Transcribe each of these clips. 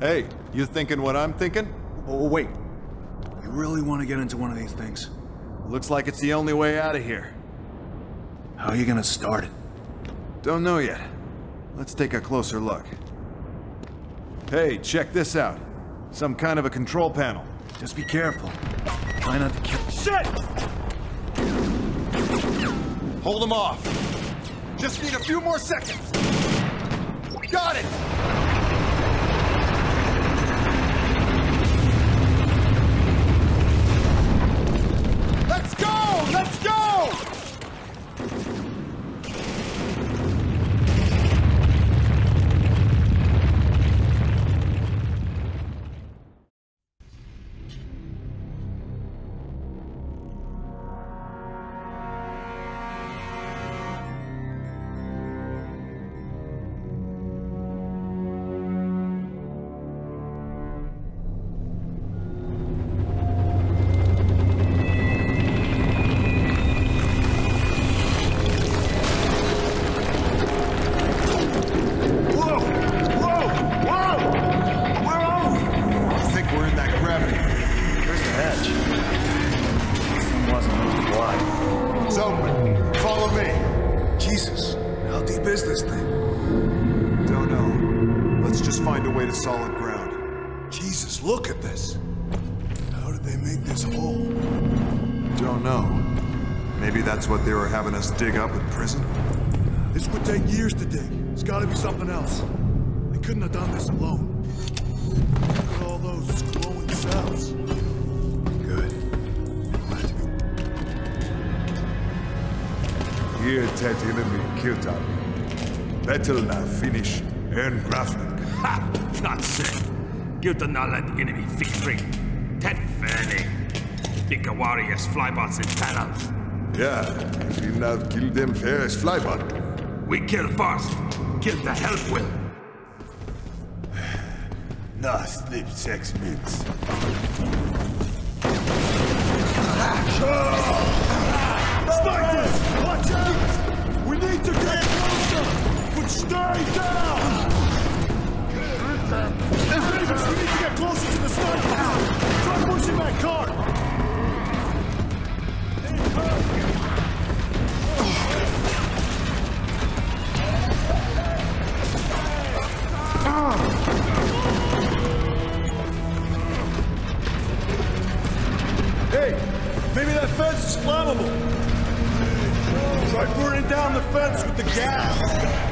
Hey, you thinking what I'm thinking? Oh, wait. You really want to get into one of these things? Looks like it's the only way out of here. How are you gonna start it? Don't know yet. Let's take a closer look. Hey, check this out. Some kind of a control panel. Just be careful. Try not to kill. Shit! Hold them off. Just need a few more seconds. Got it! Here, enemy killed us. Battle now finish. and Grafling. Ha! Not sick. You do not let enemy victory. Ted Fanning. Big warriors, flybots in tunnels. Yeah, we now kill them fair as flybot. We kill first. Kill the help will. Nah, sleep sex mix. Snipers! Watch out! To get closer! But stay down! Davis, we need to get closer to the sniper! Try pushing that car! Hey, maybe that fence is flammable. Try burning down the fence with the gas.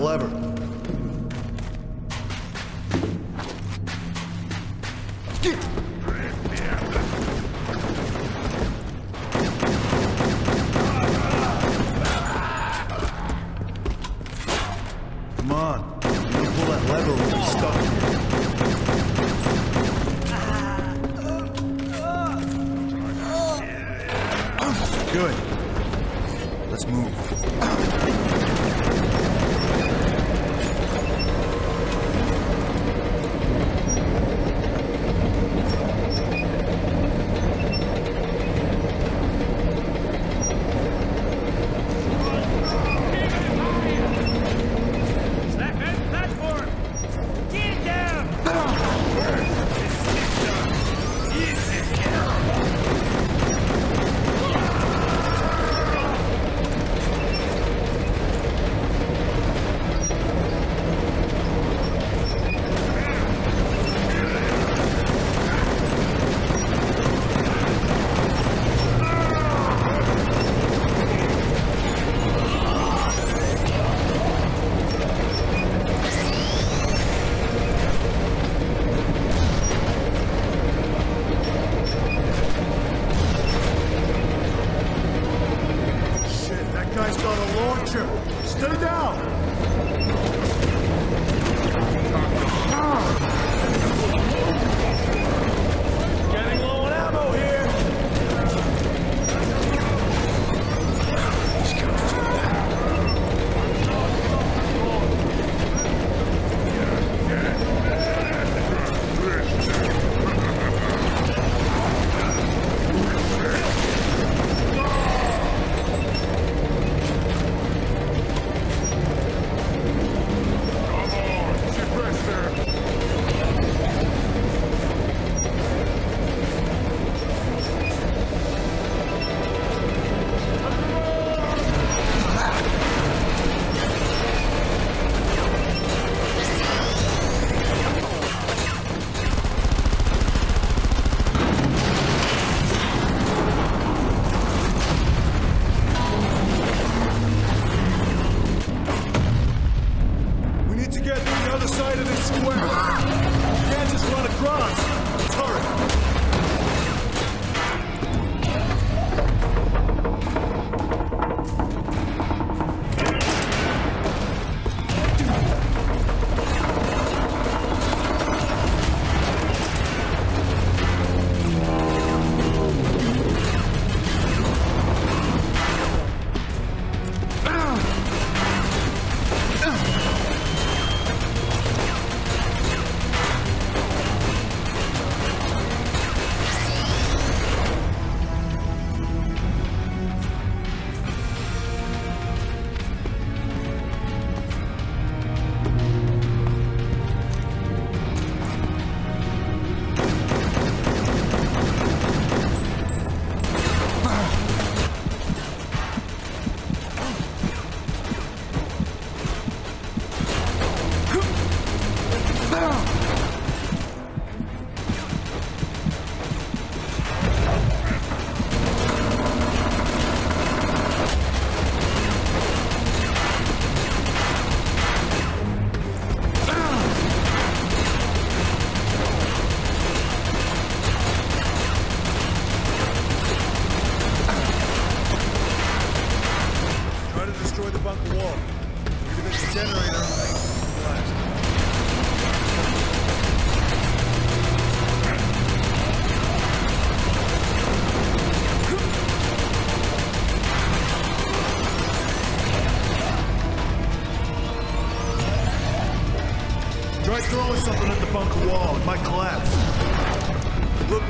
lever.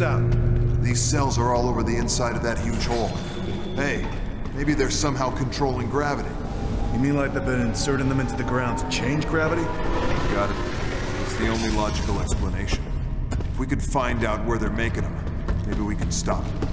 this out. These cells are all over the inside of that huge hole. Hey, maybe they're somehow controlling gravity. You mean like they've been inserting them into the ground to change gravity? Got it. It's the only logical explanation. If we could find out where they're making them, maybe we can stop them.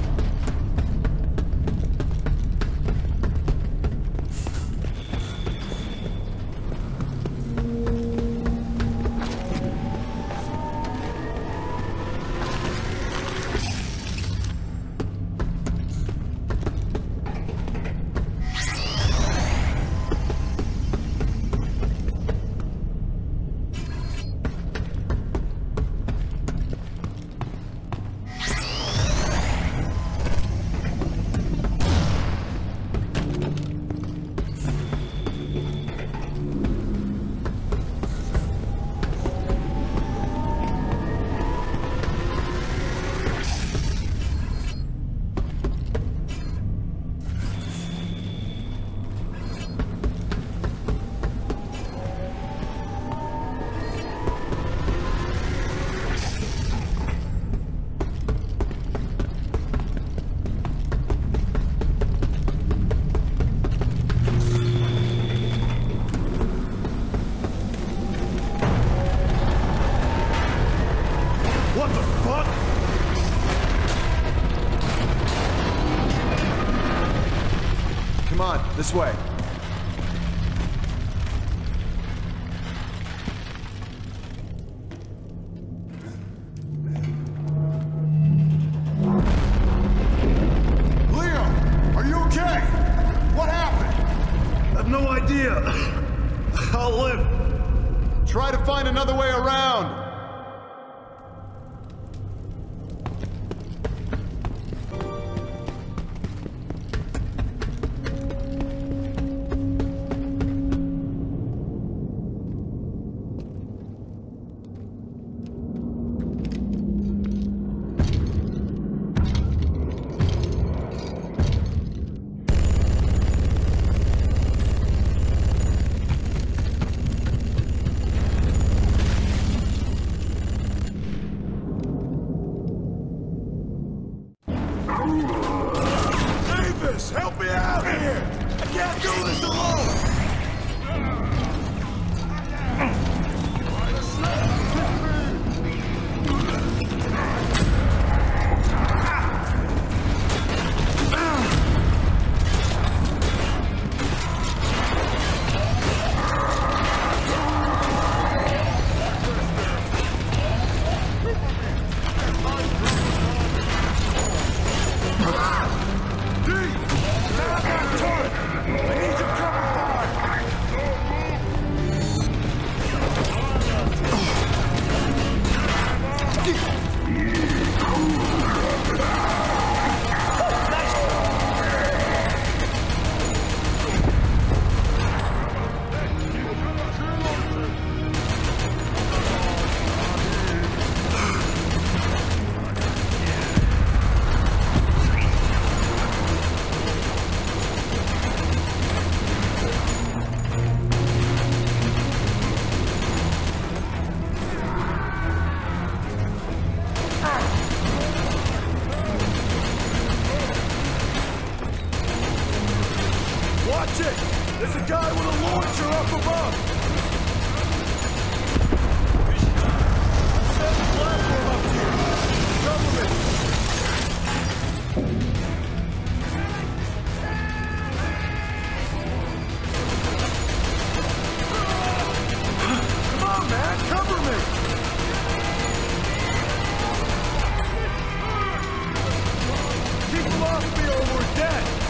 I have no idea. I'll live. Try to find another way around.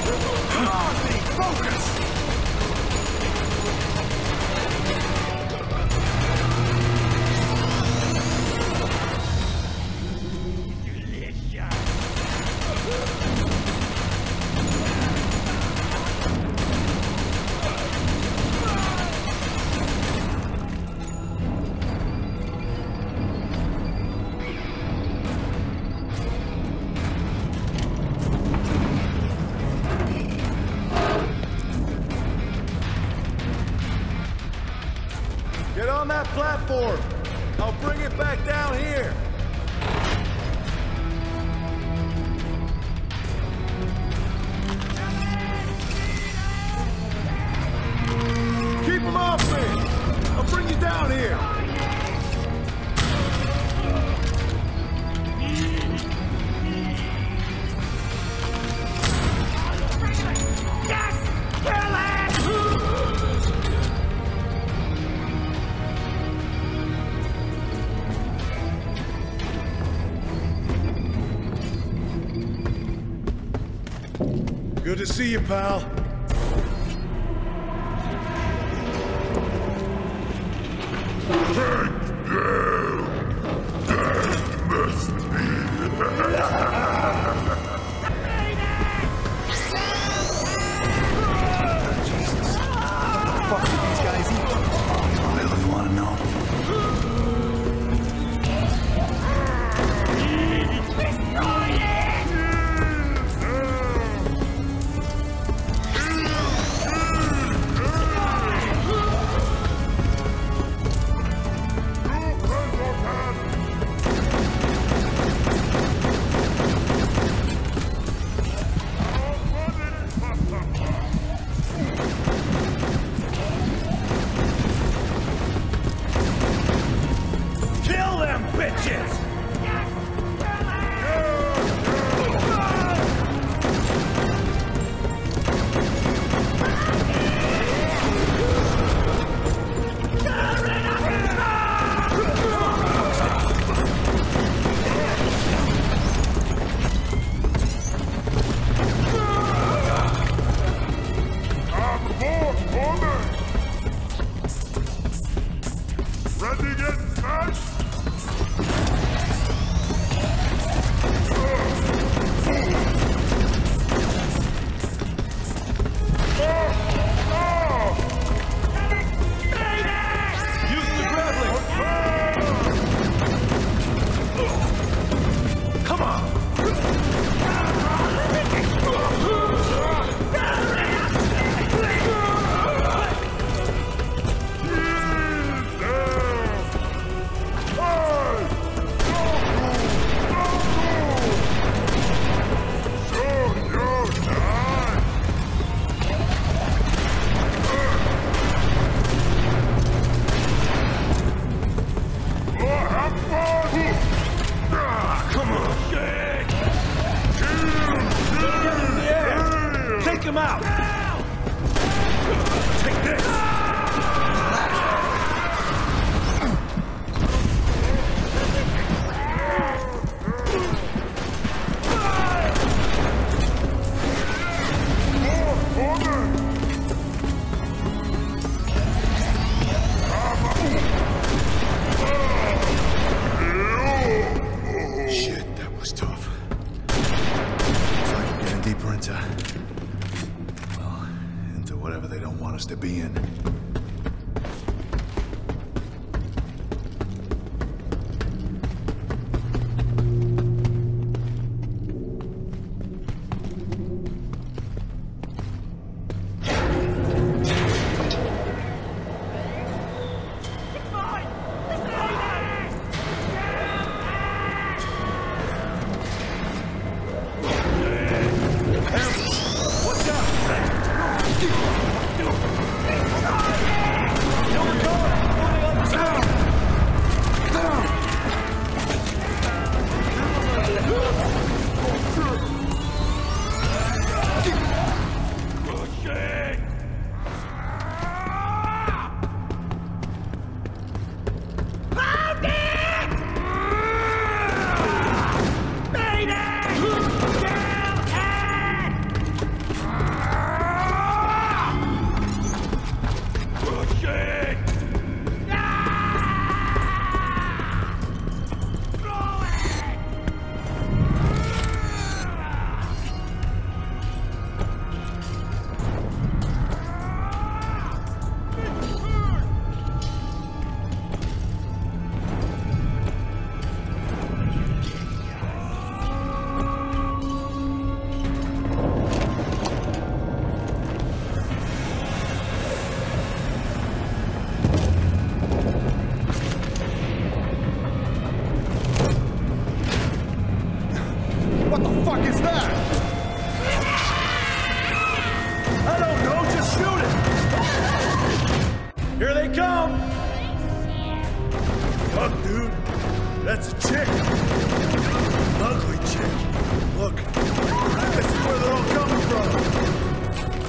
Focus! Good to see you, pal. Burn!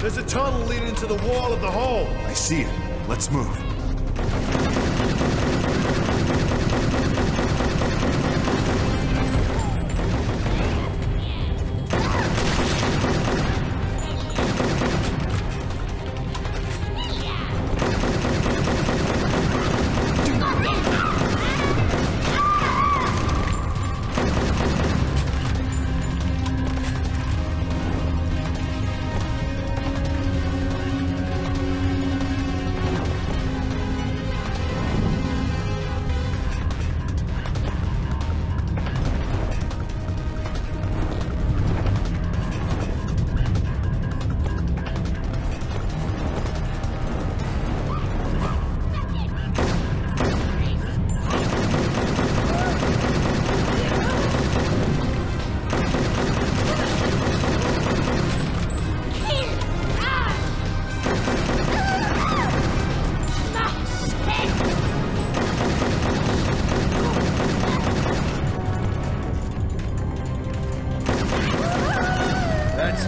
There's a tunnel leading to the wall of the hole. I see it. Let's move.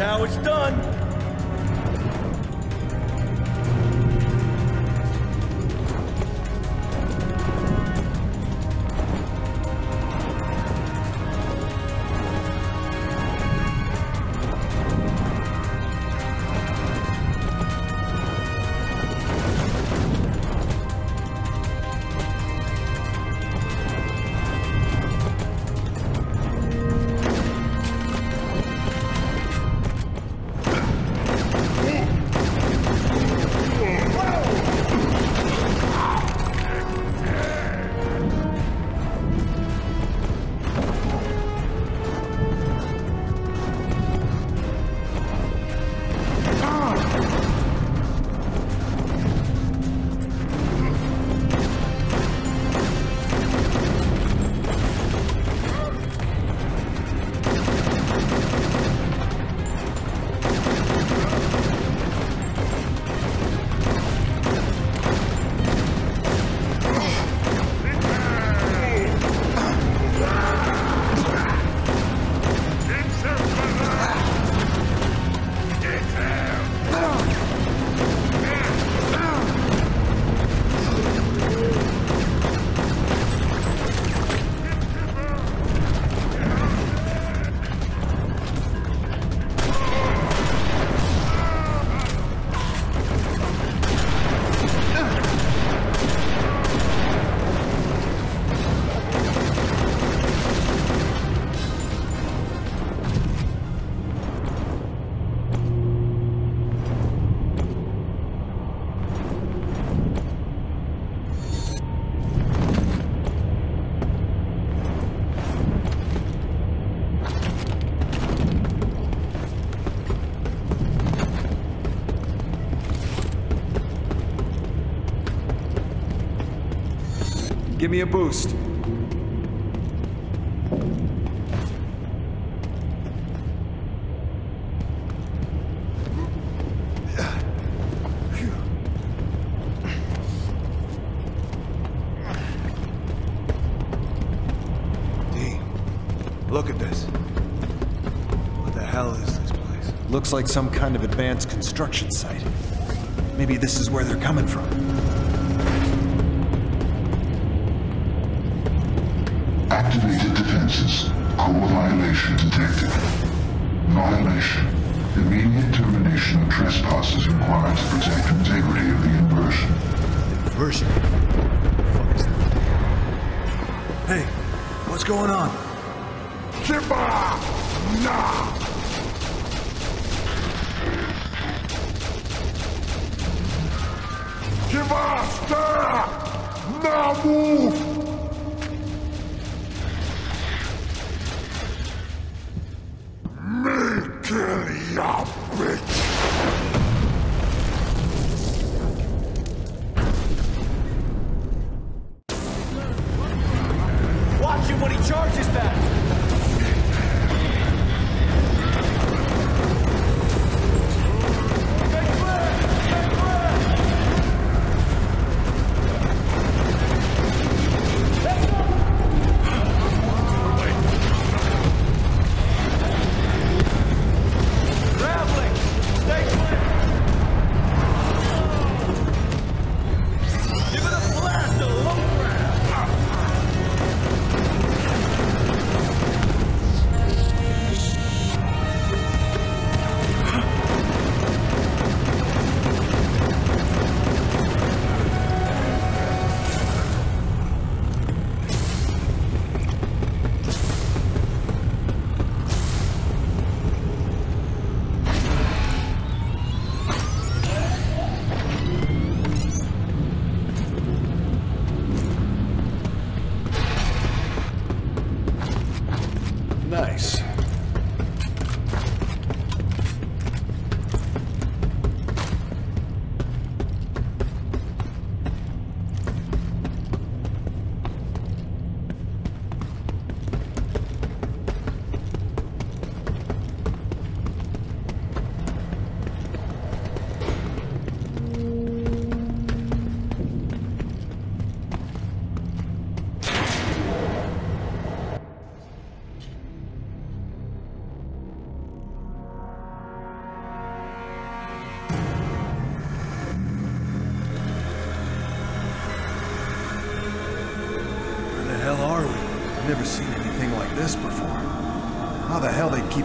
How it's done. Give me a boost. Look at this. What the hell is this place? Looks like some kind of advanced construction site. Maybe this is where they're coming from. Violation detected. Violation. Immediate termination of trespassers required to protect integrity of the inversion. Version. fuck is that? Hey, what's going on? Kiba! Nah! Kiba, stay! Now move!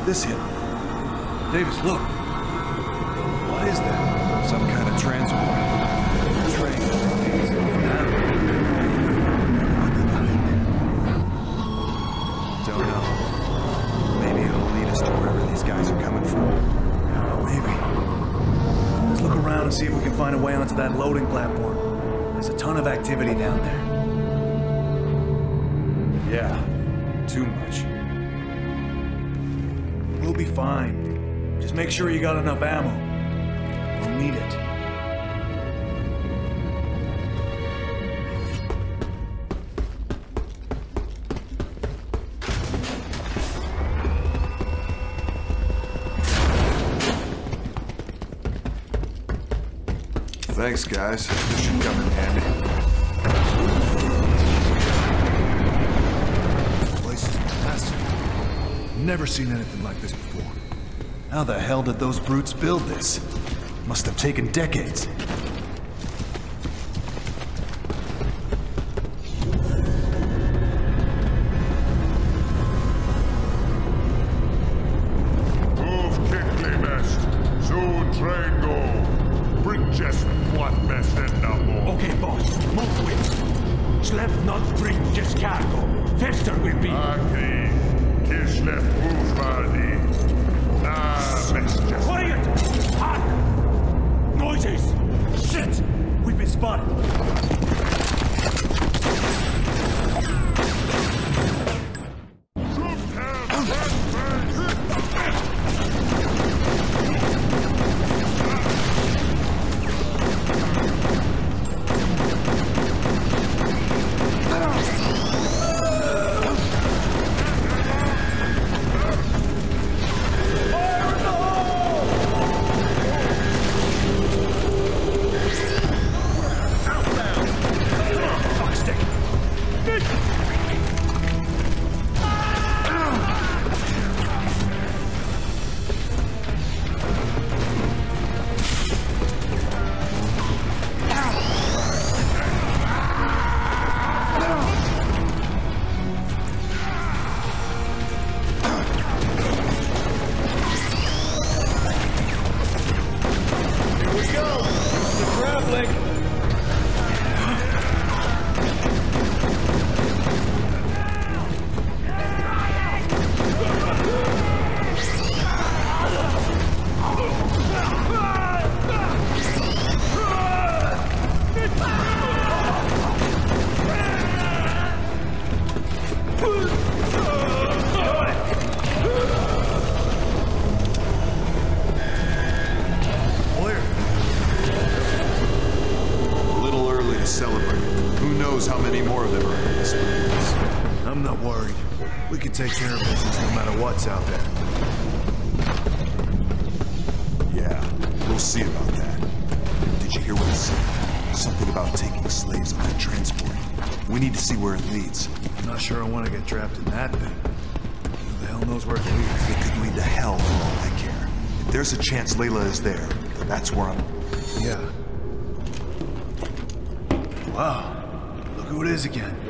This hidden? Davis, look. Make sure you got enough ammo. We'll need it. Thanks, guys. This should come in handy. This place is massive. Never seen anything like this before. How the hell did those brutes build this? Must have taken decades. I'm not worried. We can take care of business no matter what's out there. Yeah, we'll see about that. Did you hear what he said? Something about taking slaves on that transport. We need to see where it leads. I'm not sure I want to get trapped in that thing. Who the hell knows where it leads? It could lead to hell for all I care. If there's a chance Layla is there, that's where I'm... Yeah. Wow. Look who it is again.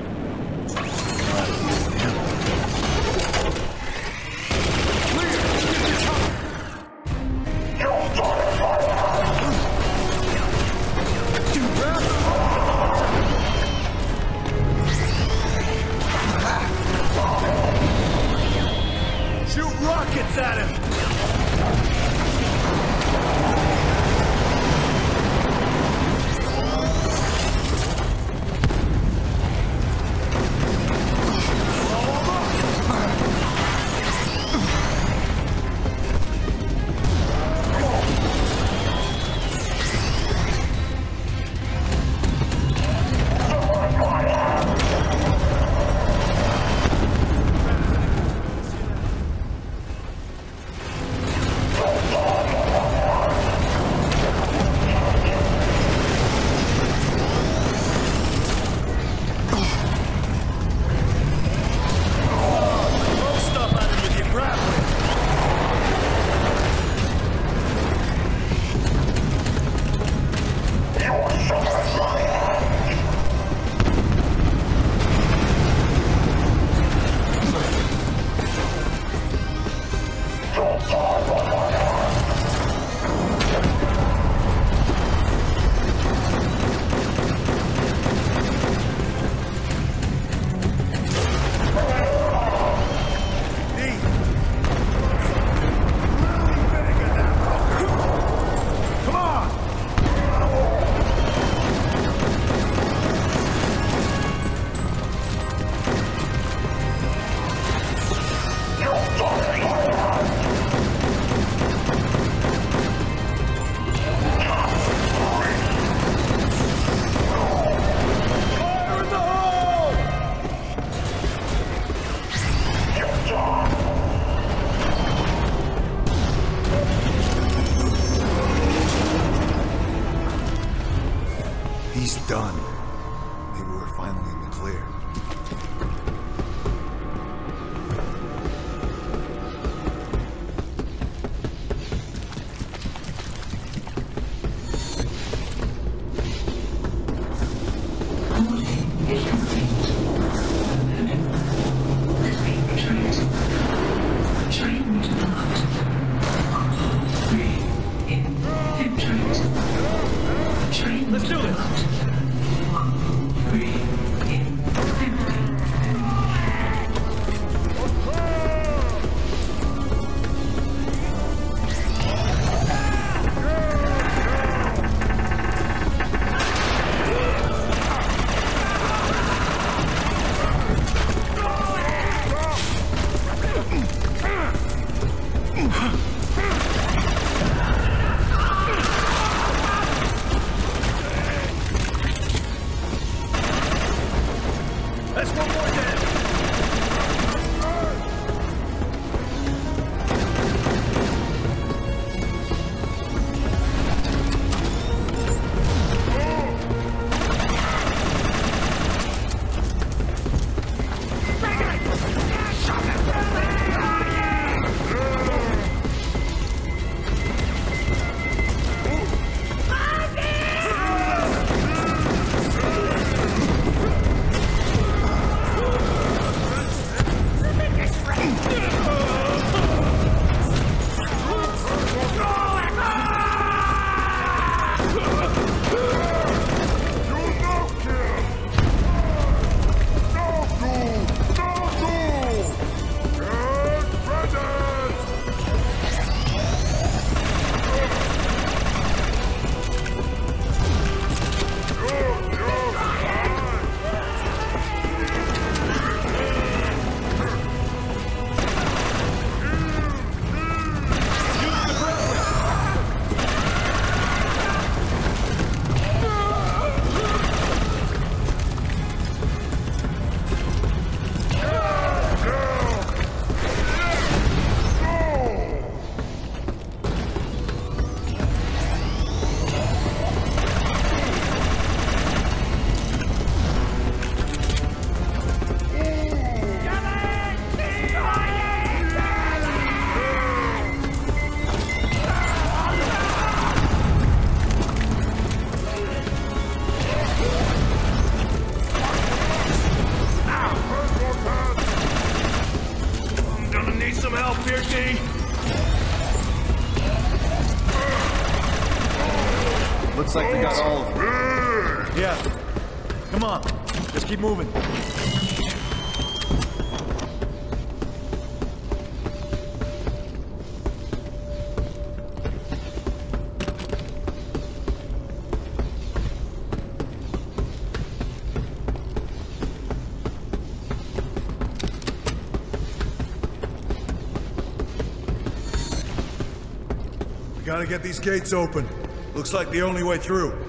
Gotta get these gates open. Looks like the only way through.